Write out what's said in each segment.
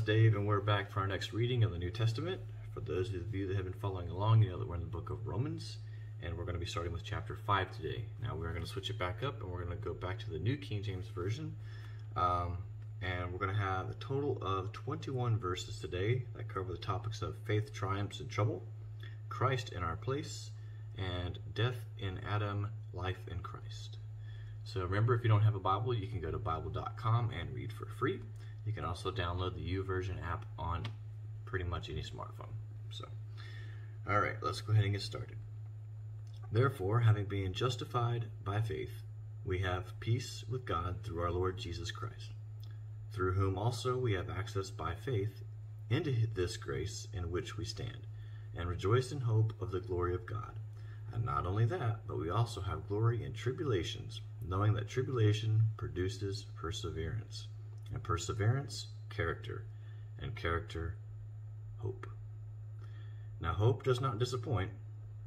Dave, and we're back for our next reading of the New Testament. For those of you that have been following along, you know that we're in the book of Romans, and we're going to be starting with chapter 5 today. Now, we're going to switch it back up, and we're going to go back to the New King James Version. Um, and we're going to have a total of 21 verses today that cover the topics of faith triumphs in trouble, Christ in our place, and death in Adam, life in Christ. So remember, if you don't have a Bible, you can go to Bible.com and read for free. You can also download the YouVersion app on pretty much any smartphone. So, all right, let's go ahead and get started. Therefore, having been justified by faith, we have peace with God through our Lord Jesus Christ, through whom also we have access by faith into this grace in which we stand, and rejoice in hope of the glory of God. And not only that, but we also have glory in tribulations, knowing that tribulation produces perseverance and perseverance, character, and character, hope. Now, hope does not disappoint,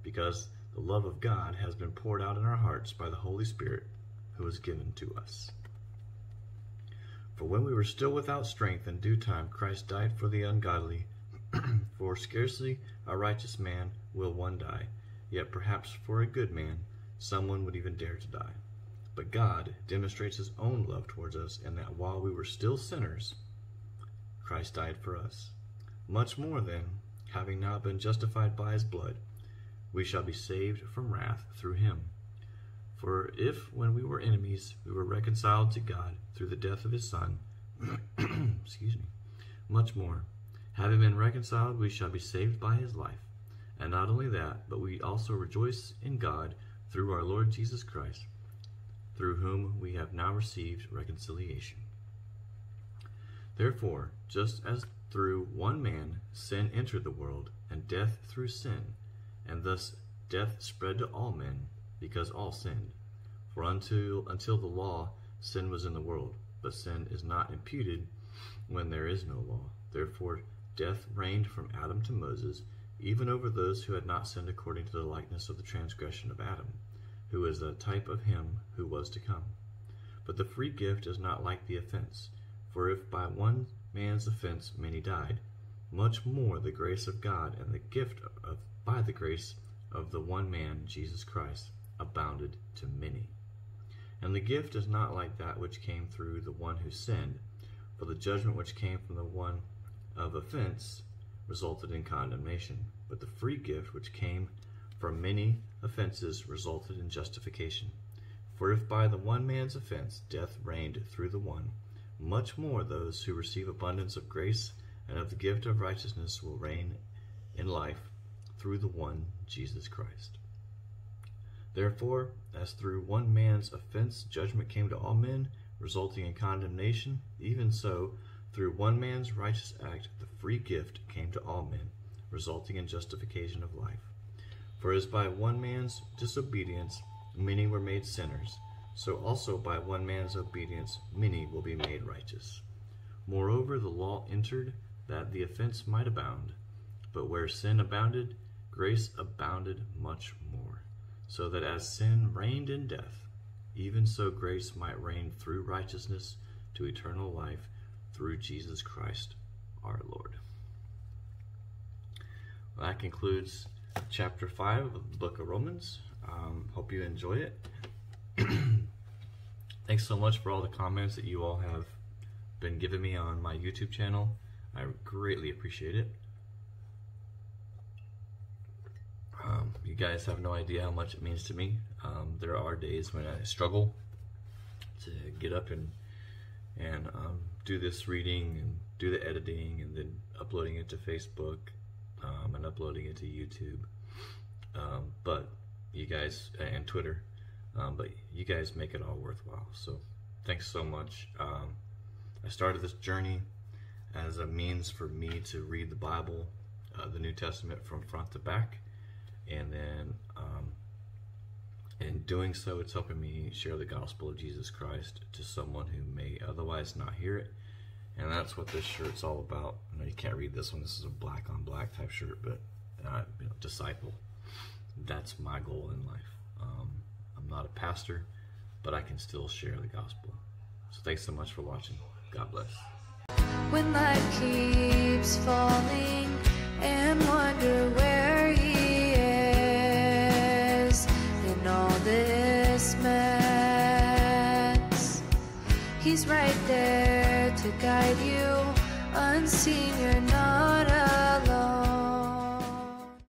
because the love of God has been poured out in our hearts by the Holy Spirit who is given to us. For when we were still without strength, in due time Christ died for the ungodly. for scarcely a righteous man will one die, yet perhaps for a good man someone would even dare to die. But God demonstrates his own love towards us in that while we were still sinners, Christ died for us. Much more then, having now been justified by his blood, we shall be saved from wrath through him. For if, when we were enemies, we were reconciled to God through the death of his Son, excuse me, much more, having been reconciled, we shall be saved by his life. And not only that, but we also rejoice in God through our Lord Jesus Christ through whom we have now received reconciliation. Therefore, just as through one man sin entered the world, and death through sin, and thus death spread to all men, because all sinned. For until, until the law, sin was in the world, but sin is not imputed when there is no law. Therefore, death reigned from Adam to Moses, even over those who had not sinned according to the likeness of the transgression of Adam who is a type of him who was to come. But the free gift is not like the offense. For if by one man's offense many died, much more the grace of God and the gift of by the grace of the one man, Jesus Christ, abounded to many. And the gift is not like that which came through the one who sinned, for the judgment which came from the one of offense resulted in condemnation, but the free gift which came from many offenses resulted in justification. For if by the one man's offense death reigned through the one, much more those who receive abundance of grace and of the gift of righteousness will reign in life through the one, Jesus Christ. Therefore, as through one man's offense judgment came to all men, resulting in condemnation, even so, through one man's righteous act, the free gift came to all men, resulting in justification of life. For as by one man's disobedience many were made sinners, so also by one man's obedience many will be made righteous. Moreover, the law entered that the offense might abound, but where sin abounded, grace abounded much more, so that as sin reigned in death, even so grace might reign through righteousness to eternal life through Jesus Christ our Lord. Well, that concludes chapter 5 of the book of Romans. Um, hope you enjoy it. Thanks so much for all the comments that you all have been giving me on my YouTube channel. I greatly appreciate it. Um, you guys have no idea how much it means to me. Um, there are days when I struggle to get up and and um, do this reading and do the editing and then uploading it to Facebook um, and uploading it to YouTube. Um, but you guys and Twitter, um, but you guys make it all worthwhile. So thanks so much. Um, I started this journey as a means for me to read the Bible, uh, the New Testament from front to back, and then um, in doing so, it's helping me share the gospel of Jesus Christ to someone who may otherwise not hear it and that's what this shirt's all about. I know you can't read this one. This is a black on black type shirt, but you know, disciple. That's my goal in life. Um, I'm not a pastor, but I can still share the gospel. So thanks so much for watching. God bless. When life keeps falling and wonder where he is in all this mess, he's right there to guide you, unseen, you're not alone.